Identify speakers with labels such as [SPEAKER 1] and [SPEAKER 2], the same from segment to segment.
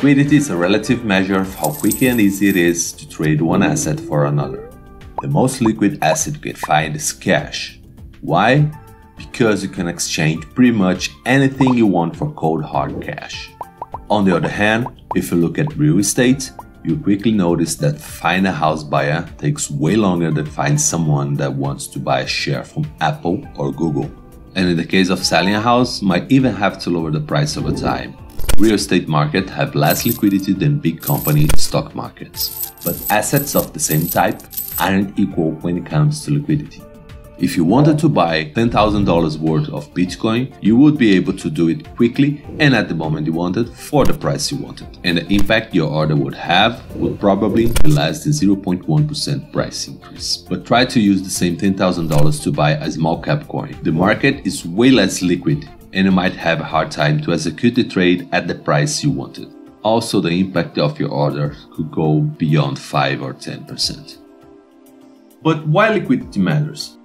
[SPEAKER 1] Liquidity is a relative measure of how quick and easy it is to trade one asset for another. The most liquid asset you can find is cash. Why? Because you can exchange pretty much anything you want for cold hard cash. On the other hand, if you look at real estate, you quickly notice that find a house buyer takes way longer than find someone that wants to buy a share from Apple or Google. And in the case of selling a house, might even have to lower the price over time real estate market have less liquidity than big company stock markets. But assets of the same type aren't equal when it comes to liquidity. If you wanted to buy $10,000 worth of Bitcoin, you would be able to do it quickly and at the moment you wanted for the price you wanted. And the impact your order would have would probably be less than 0.1% price increase. But try to use the same $10,000 to buy a small cap coin. The market is way less liquid and you might have a hard time to execute the trade at the price you wanted. Also, the impact of your order could go beyond 5 or 10%. But why liquidity matters?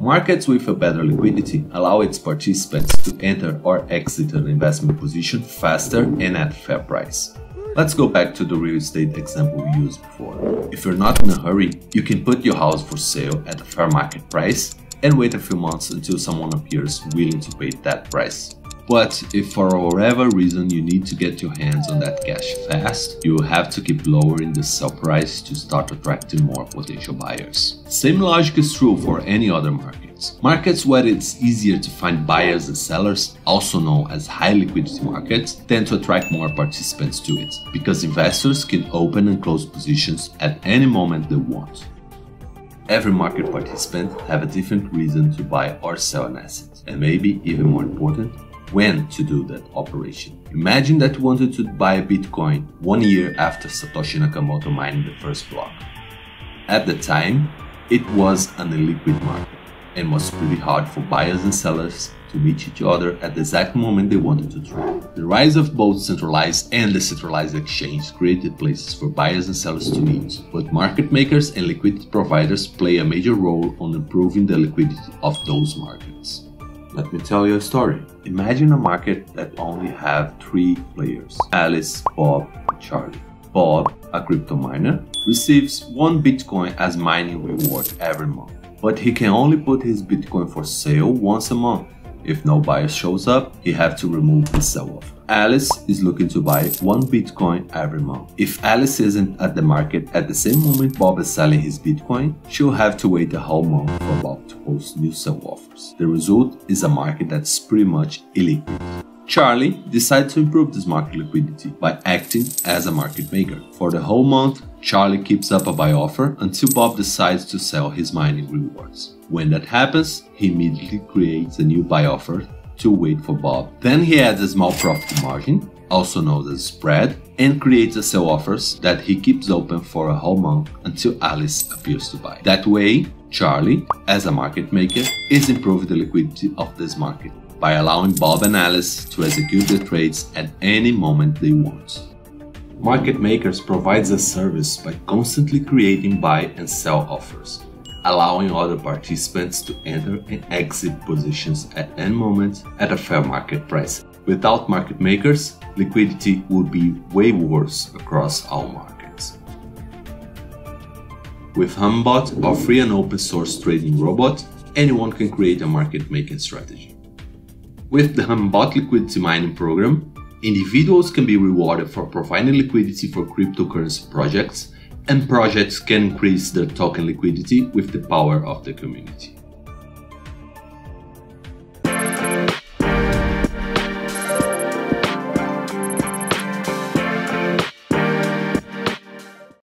[SPEAKER 1] Markets with a better liquidity allow its participants to enter or exit an investment position faster and at fair price. Let's go back to the real estate example we used before. If you're not in a hurry, you can put your house for sale at a fair market price and wait a few months until someone appears willing to pay that price. But if for whatever reason you need to get your hands on that cash fast, you will have to keep lowering the sell price to start attracting more potential buyers. Same logic is true for any other markets. Markets where it's easier to find buyers and sellers, also known as high liquidity markets, tend to attract more participants to it, because investors can open and close positions at any moment they want. Every market participant have a different reason to buy or sell an asset, and maybe even more important, when to do that operation. Imagine that you wanted to buy a Bitcoin one year after Satoshi Nakamoto mined the first block. At the time, it was an illiquid market and was pretty hard for buyers and sellers to meet each other at the exact moment they wanted to trade. The rise of both centralized and decentralized exchanges created places for buyers and sellers to meet, but market makers and liquidity providers play a major role on improving the liquidity of those markets. Let me tell you a story. Imagine a market that only have three players, Alice, Bob, and Charlie. Bob, a crypto miner, receives one Bitcoin as mining reward every month but he can only put his Bitcoin for sale once a month. If no buyer shows up, he have to remove the sell offer. Alice is looking to buy one Bitcoin every month. If Alice isn't at the market at the same moment Bob is selling his Bitcoin, she'll have to wait a whole month for Bob to post new sell offers. The result is a market that's pretty much illiquid. Charlie decided to improve this market liquidity by acting as a market maker. For the whole month, Charlie keeps up a buy offer until Bob decides to sell his mining rewards. When that happens, he immediately creates a new buy offer to wait for Bob. Then he adds a small profit margin, also known as spread, and creates a sell offers that he keeps open for a whole month until Alice appears to buy. That way, Charlie, as a market maker, is improving the liquidity of this market by allowing Bob and Alice to execute their trades at any moment they want. Market Makers provides a service by constantly creating buy and sell offers, allowing other participants to enter and exit positions at any moment at a fair market price. Without market makers, liquidity would be way worse across all markets. With Hummingbot, our free and open source trading robot, anyone can create a market making strategy. With the Hummingbot liquidity mining program, individuals can be rewarded for providing liquidity for cryptocurrency projects, and projects can increase their token liquidity with the power of the community.